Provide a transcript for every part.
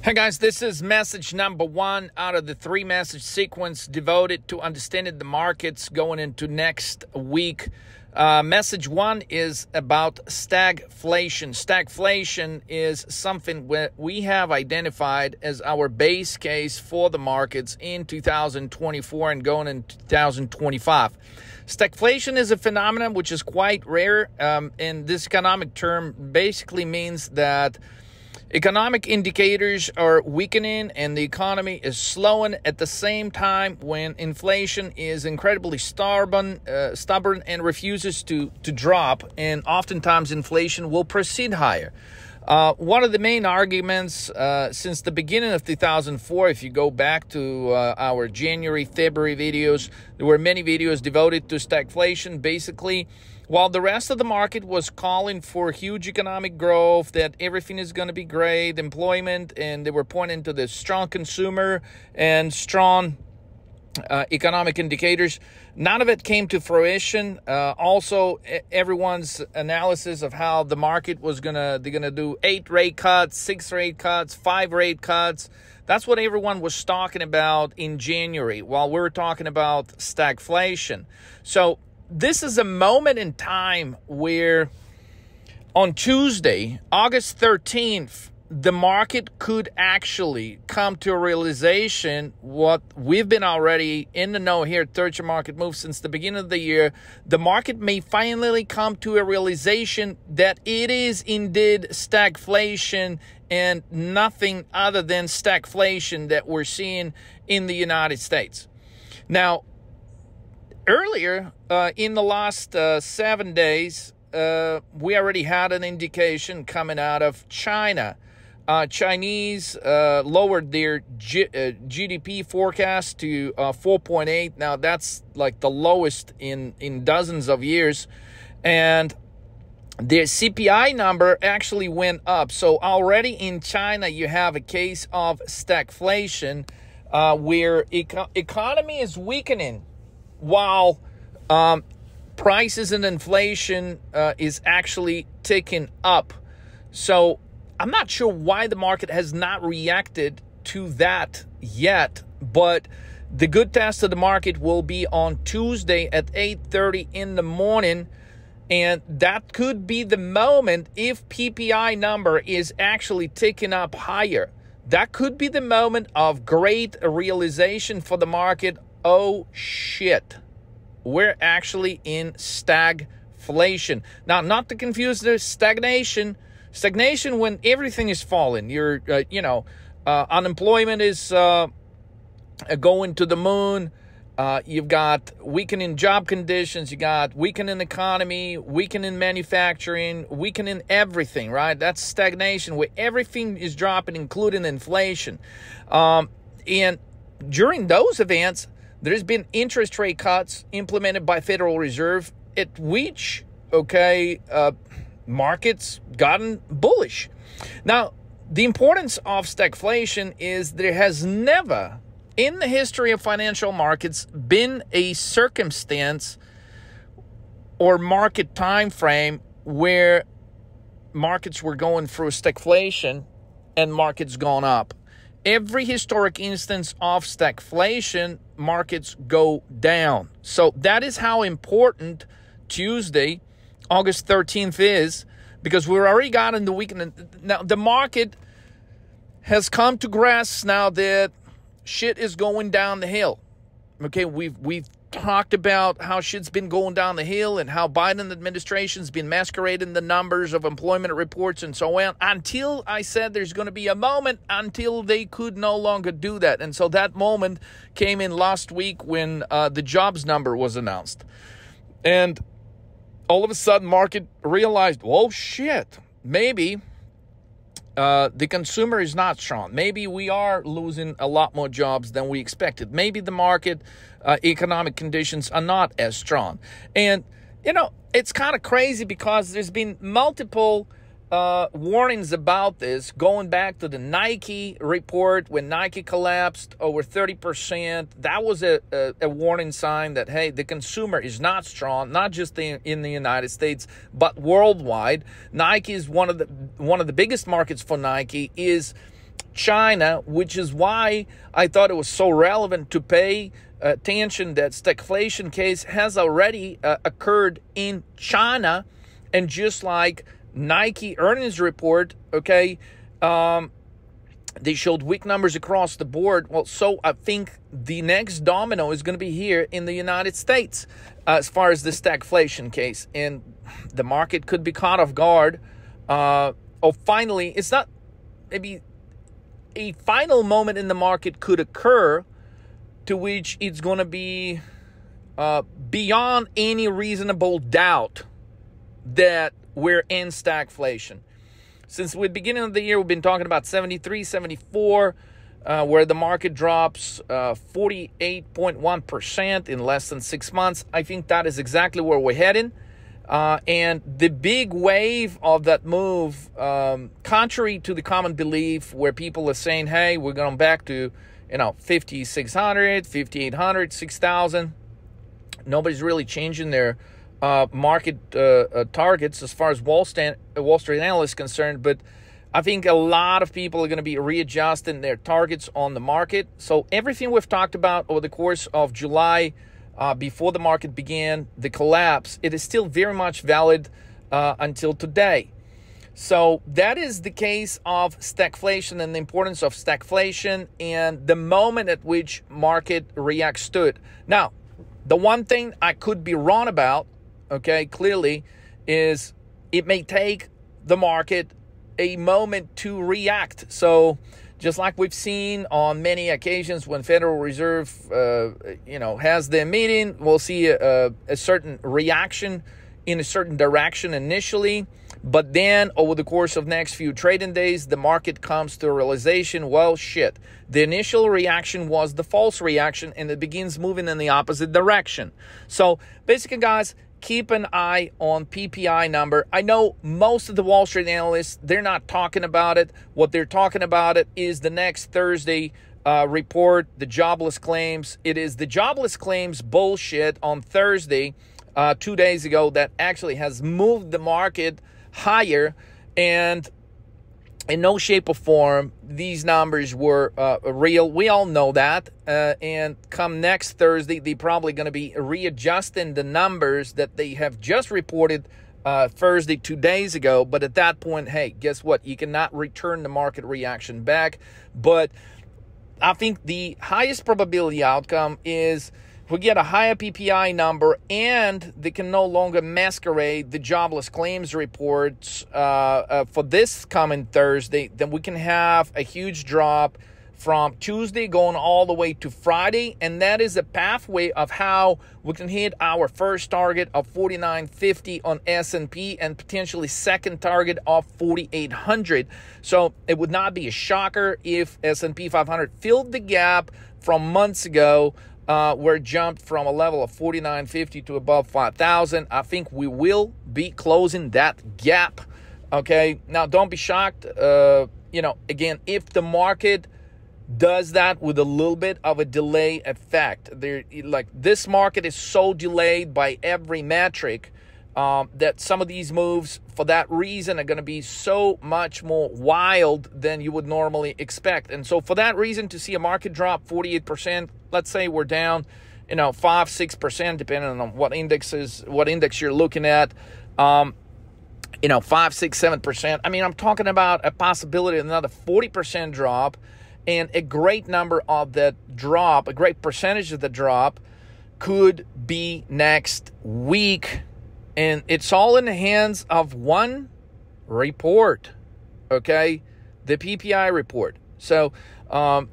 Hey guys, this is message number one out of the three message sequence devoted to understanding the markets going into next week. Uh, message one is about stagflation. Stagflation is something we have identified as our base case for the markets in 2024 and going into 2025. Stagflation is a phenomenon which is quite rare, um, and this economic term basically means that Economic indicators are weakening and the economy is slowing at the same time when inflation is incredibly stubborn, uh, stubborn and refuses to, to drop, and oftentimes inflation will proceed higher. Uh, one of the main arguments uh, since the beginning of 2004, if you go back to uh, our January, February videos, there were many videos devoted to stagflation. Basically, while the rest of the market was calling for huge economic growth, that everything is going to be great, employment, and they were pointing to the strong consumer and strong uh, economic indicators. None of it came to fruition. Uh, also, everyone's analysis of how the market was gonna they're gonna do eight rate cuts, six rate cuts, five rate cuts. That's what everyone was talking about in January, while we were talking about stagflation. So this is a moment in time where on Tuesday, August 13th, the market could actually come to a realization what we've been already in the know here at Market Move since the beginning of the year. The market may finally come to a realization that it is indeed stagflation and nothing other than stagflation that we're seeing in the United States. Now, earlier uh, in the last uh, seven days, uh, we already had an indication coming out of China. Uh, Chinese uh, lowered their G- uh, GDP forecast to 4.8. Now that's like the lowest in in dozens of years, and the CPI number actually went up. So already in China, you have a case of stagflation, where eco- economy is weakening while um, prices and inflation uh, is actually ticking up. So I'm not sure why the market has not reacted to that yet, but the good test of the market will be on Tuesday at 8:30 in the morning and that could be the moment if PPI number is actually ticking up higher. That could be the moment of great realization for the market. Oh shit we're actually in stagflation. Now, not to confuse the stagnation. Stagnation when everything is falling. You're, uh, you know, uh, unemployment is uh, going to the moon. Uh, you've got weakening job conditions. You got weakening economy, weakening manufacturing, weakening everything. Right? That's stagnation where everything is dropping, including inflation. Um, and during those events, there's been interest rate cuts implemented by Federal Reserve at which, okay, uh, markets gotten bullish. Now, the importance of stagflation is there has never in the history of financial markets been a circumstance or market time frame where markets were going through stagflation and markets gone up every historic instance of stagflation, markets go down. So that is how important Tuesday, August 13th is because we're already got in the weekend. Now, the market has come to grasp now that shit is going down the hill. Okay, we've we've talked about how shit's been going down the hill and how Biden administration's been masquerading the numbers of employment reports and so on until I said there's going to be a moment until they could no longer do that. And so that moment came in last week when uh, the jobs number was announced. And all of a sudden market realized, "Oh shit, maybe uh, the consumer is not strong. Maybe we are losing a lot more jobs than we expected. Maybe the market uh, economic conditions are not as strong. And, you know, it's kind of crazy because there's been multiple uh, warnings about this going back to the Nike report when Nike collapsed over 30%. That was a, a, a, warning sign that, hey, the consumer is not strong, not just in, in the United States, but worldwide. Nike is one of the one of the biggest markets for Nike is China, which is why I thought it was so relevant to pay attention that stagflation case has already uh, occurred in China. And just like Nike earnings report, okay, um, they showed weak numbers across the board. Well, so I think the next domino is going to be here in the United States as far as the stagflation case. And the market could be caught off guard. Uh, oh, finally, it's not maybe a final moment in the market could occur to which it's going to be uh, beyond any reasonable doubt that we're in stagflation. Since the beginning of the year, we've been talking about 73, 74, uh, where the market drops uh, 48.1% in less than six months. I think that is exactly where we're heading. Uh, and the big wave of that move, um, contrary to the common belief where people are saying, hey, we're going back to, you know, 5,600, 5,800, 6,000. Nobody's really changing their uh, market uh, uh, targets as far as Wall, Stand, Wall Street analysts concerned, but I think a lot of people are going to be readjusting their targets on the market. So everything we've talked about over the course of July, uh, before the market began the collapse, it is still very much valid uh, until today. So that is the case of stagflation and the importance of stagflation and the moment at which market reacts to it. Now, the one thing I could be wrong about okay, clearly, is it may take the market a moment to react. So, just like we've seen on many occasions when Federal Reserve, uh, you know, has their meeting, we'll see a, a certain reaction in a certain direction initially, but then over the course of next few trading days, the market comes to a realization, well, shit, the initial reaction was the false reaction and it begins moving in the opposite direction. So basically, guys, keep an eye on PPI number. I know most of the Wall Street analysts, they're not talking about it. What they're talking about it is the next Thursday uh, report, the jobless claims. It is the jobless claims bullshit on Thursday, uh, two days ago, that actually has moved the market higher. And in no shape or form these numbers were uh, real. We all know that. Uh, and come next Thursday, they're probably going to be readjusting the numbers that they have just reported uh, Thursday, two days ago. But at that point, hey, guess what? You cannot return the market reaction back. But I think the highest probability outcome is we get a higher PPI number and they can no longer masquerade the jobless claims reports uh, uh, for this coming Thursday, then we can have a huge drop from Tuesday going all the way to Friday, and that is a pathway of how we can hit our first target of 4950 on S&P and potentially second target of 4800. So it would not be a shocker if S&P 500 filled the gap from months ago uh, we're jumped from a level of 49.50 to above 5,000. I think we will be closing that gap. Okay. Now, don't be shocked. Uh, you know, again, if the market does that with a little bit of a delay effect, there, like this market is so delayed by every metric um, that some of these moves, for that reason, are going to be so much more wild than you would normally expect. And so, for that reason, to see a market drop 48%, let's say we're down, you know, five, six percent, depending on what indexes, what index you're looking at. Um, you know, five, six, seven percent. I mean, I'm talking about a possibility of another 40% drop, and a great number of that drop, a great percentage of the drop, could be next week and it's all in the hands of one report, okay? The PPI report. So, um,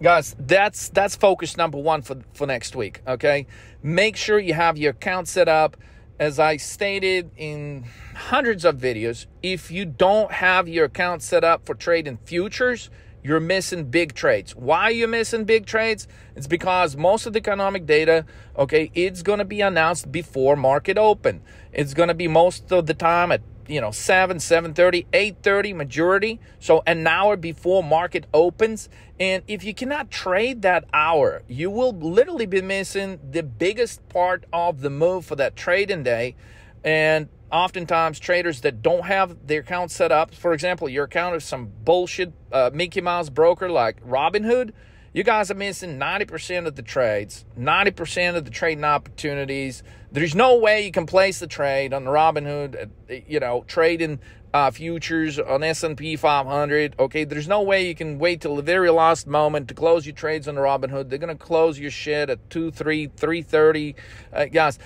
guys, that's that's focus number one for for next week. Okay, make sure you have your account set up. As I stated in hundreds of videos, if you don't have your account set up for trading futures, you're missing big trades. Why are you missing big trades? It's because most of the economic data, okay, it's going to be announced before market open. It's going to be most of the time at you know 7 7.30 8.30 majority so an hour before market opens and if you cannot trade that hour you will literally be missing the biggest part of the move for that trading day And oftentimes, traders that don't have their account set up, for example, your account is some bullshit uh, Mickey Mouse broker like Robinhood, you guys are missing 90% of the trades, 90% of the trading opportunities. There's no way you can place the trade on the Robinhood, uh, you know, trading uh, futures on S&P 500. Okay, there's no way you can wait till the very last moment to close your trades on the Robinhood. They're going to close your shit at 2, 3, 3.30. Uh, guys,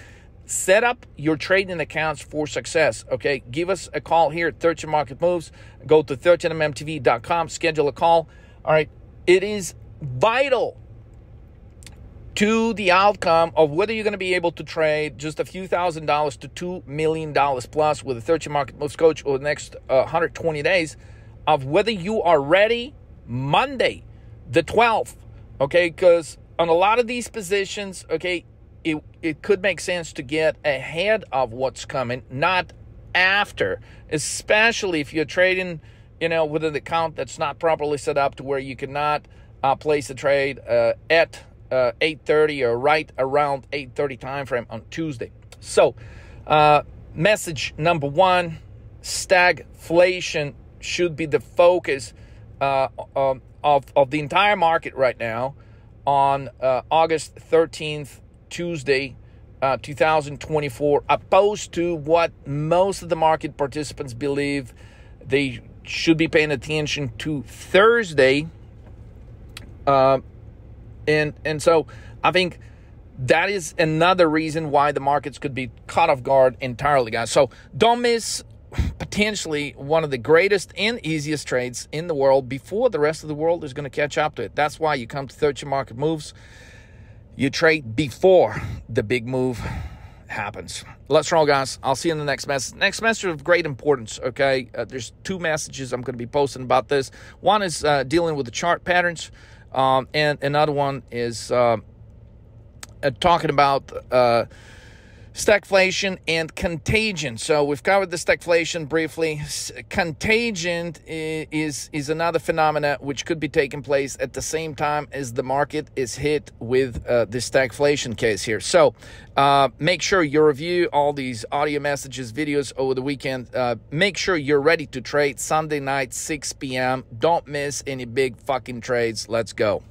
set up your trading accounts for success. Okay, give us a call here at 13 Market Moves. Go to 13mmtv.com, schedule a call. All right, it is vital to the outcome of whether you're going to be able to trade just a few thousand dollars to two million dollars plus with a 13 market moves coach over the next uh, 120 days of whether you are ready Monday, the 12th. Okay, because on a lot of these positions, okay, it, it could make sense to get ahead of what's coming, not after, especially if you're trading, you know, with an account that's not properly set up to where you cannot uh, place a trade uh, at uh, 8.30 or right around 8.30 time frame on Tuesday. So, uh, message number one, stagflation should be the focus uh, um, of, of the entire market right now on uh, August 13th, Tuesday, uh, 2024, opposed to what most of the market participants believe they should be paying attention to Thursday, uh, and and so I think that is another reason why the markets could be caught off guard entirely, guys. So don't miss potentially one of the greatest and easiest trades in the world before the rest of the world is going to catch up to it. That's why you come to 13 Market Moves. You trade before the big move happens. Let's roll, guys. I'll see you in the next message. Next message of great importance, okay? Uh, there's two messages I'm going to be posting about this. One is uh, dealing with the chart patterns. Um, and another one is uh, uh, talking about uh, stagflation and contagion. So we've covered the stagflation briefly. Contagion is is another phenomena which could be taking place at the same time as the market is hit with uh, the stagflation case here. So uh, make sure you review all these audio messages, videos over the weekend. Uh, make sure you're ready to trade Sunday night, 6 p.m. Don't miss any big fucking trades. Let's go.